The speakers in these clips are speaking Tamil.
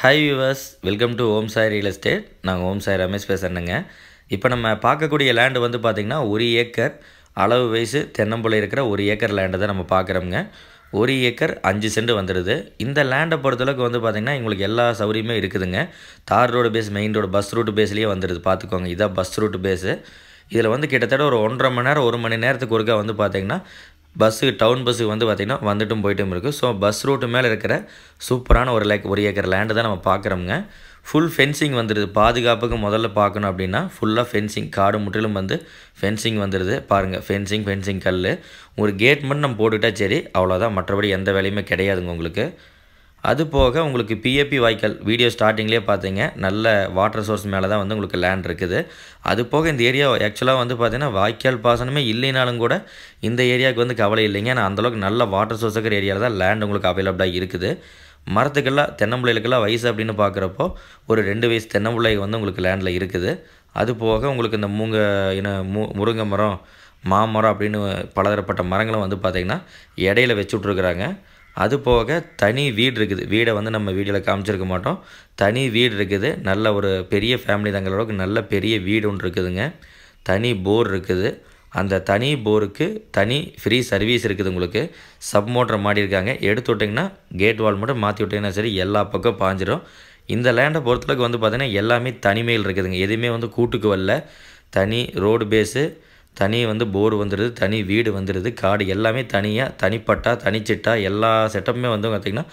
Hi viewers welcome to Om Sai real estate நாங்கள் ஓம் சாய் ரமேஷ் பேசுகிறேங்க இப்போ நம்ம பார்க்கக்கூடிய லேண்டு வந்து பார்த்திங்கன்னா ஒரு ஏக்கர் அளவு வயசு தென்னம்புல இருக்கிற ஒரு ஏக்கர் லேண்டை தான் நம்ம பார்க்குறோங்க ஒரு ஏக்கர் அஞ்சு சென்ட் வந்துடுது இந்த லேண்டை பொறுத்தளவுக்கு வந்து பார்த்திங்கன்னா எங்களுக்கு எல்லா சௌகரியமே இருக்குதுங்க. Tar road face main road bus route பேஸ்லேயே வந்துடுது பார்த்துக்கோங்க இதான் பஸ் ரூட் பேஸு இதில் வந்து கிட்டத்தட்ட ஒரு ஒன்றரை மணி நேரம் ஒரு மணி நேரத்துக்கு ஒருக்கா வந்து பார்த்திங்கன்னா பஸ்ஸு டவுன் பஸ்ஸுக்கு வந்து பார்த்திங்கன்னா வந்துட்டும் போயிட்டும் இருக்குது ஸோ பஸ் ரூட்டு மேலே இருக்கிற சூப்பரான ஒரு லேக் ஒரு ஏக்கர் லேண்டு தான் நம்ம பார்க்குறோங்க ஃபுல் ஃபென்சிங் வந்துடுது பாதுகாப்புக்கு முதல்ல பார்க்கணும் அப்படின்னா ஃபுல்லாக ஃபென்சிங் காடு முற்றிலும் வந்து ஃபென்சிங் வந்துடுது பாருங்கள் ஃபென்சிங் ஃபென்சிங் கல் ஒரு கேட் மட்டும் நம்ம போட்டுக்கிட்டா சரி அவ்வளோதான் மற்றபடி எந்த வேலையுமே கிடையாதுங்க உங்களுக்கு. அது போக உங்களுக்கு பிஏபி வாய்க்கால் வீடியோ ஸ்டார்டிங்லேயே பார்த்தீங்க. நல்ல வாட்டர் சோர்ஸ் மேலே தான் வந்து உங்களுக்கு லேண்ட் இருக்குது. அது போக இந்த ஏரியா ஆக்சுவலாக வந்து பார்த்தீங்கன்னா வாய்க்கால் பாசனமே இல்லைனாலும் கூட இந்த ஏரியாவுக்கு வந்து கவலை இல்லைங்க. ஏன்னா அந்தளவுக்கு நல்ல வாட்டர் சோர்ஸ் இருக்கிற ஏரியாவில் தான் லேண்ட் உங்களுக்கு அவைலபிளாக இருக்குது. மரத்துக்கெல்லாம் தென்னம்பிள்ளைகளுக்கெல்லாம் வயசு அப்படின்னு பார்க்குறப்போ ஒரு ரெண்டு வயசு தென்னம்பிள்ளை வந்து உங்களுக்கு லேண்டில் இருக்குது. அது போக உங்களுக்கு இந்த மூங்க இன மு முருங்கை மரம் மாமரம் அப்படின்னு பலதரப்பட்ட மரங்களும் வந்து பார்த்திங்கன்னா இடையில வச்சு விட்ருக்குறாங்க அது போக தனி வீடு இருக்குது. வீடை வந்து நம்ம வீடியோவில் காமிச்சிருக்க மாட்டோம். தனி வீடு இருக்குது. நல்ல ஒரு பெரிய ஃபேமிலி தங்குற அளவுக்கு நல்ல பெரிய வீடு ஒன்று இருக்குதுங்க. தனி போர் இருக்குது. அந்த தனி போருக்கு தனி ஃப்ரீ சர்வீஸ் இருக்குது உங்களுக்கு. சப் மோட்டர் மாடி இருக்காங்க. எடுத்து விட்டிங்கன்னா கேட் வால் மட்டும் மாற்றி விட்டிங்கன்னா சரி எல்லா பக்கம் பாஞ்சிடும் இந்த லேண்டை பொறுத்தளவுக்கு வந்து பார்த்திங்கன்னா எல்லாமே தனிமையில் இருக்குதுங்க. எதுவுமே வந்து கூட்டுக்கு வரல. தனி ரோடு பேஸு தனி வந்து போர் வந்துடுது தனி வீடு வந்துடுது காடு எல்லாமே தனியாக தனிப்பட்டா தனிச்சிட்டா எல்லா செட்டப்புமே வந்து பார்த்திங்கன்னா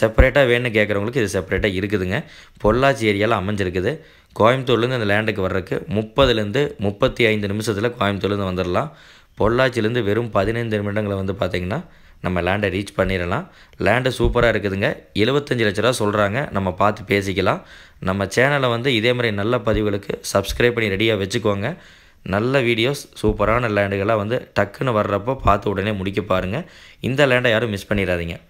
செப்பரேட்டாக வேணும்னு கேட்குறவங்களுக்கு இது செப்பரேட்டாக இருக்குதுங்க. பொள்ளாச்சி ஏரியாவில் அமைஞ்சிருக்குது. கோயம்புத்தூர்லேருந்து அந்த லேண்டுக்கு வர்றதுக்கு முப்பதுலேருந்து முப்பத்தி ஐந்து நிமிஷத்தில் கோயம்புத்தூர்லேருந்து வந்துடலாம் பொள்ளாச்சிலேருந்து வெறும் பதினைந்து நிமிடங்களை வந்து பார்த்திங்கன்னா நம்ம லேண்டை ரீச் பண்ணிடலாம் லேண்டு சூப்பராக இருக்குதுங்க. எழுபத்தஞ்சி லட்ச ரூபா சொல்கிறாங்க நம்ம பார்த்து பேசிக்கலாம். நம்ம சேனலை வந்து இதே மாதிரி நல்ல பதிவுகளுக்கு சப்ஸ்கிரைப் பண்ணி ரெடியாக வச்சுக்கோங்க. நல்ல வீடியோஸ் சூப்பரான லேண்டுகளாக வந்து டக்குன்னு வர்றப்போ பார்த்து உடனே முடிக்க பாருங்கள் இந்த லேண்டை யாரும் மிஸ் பண்ணிடாதீங்க.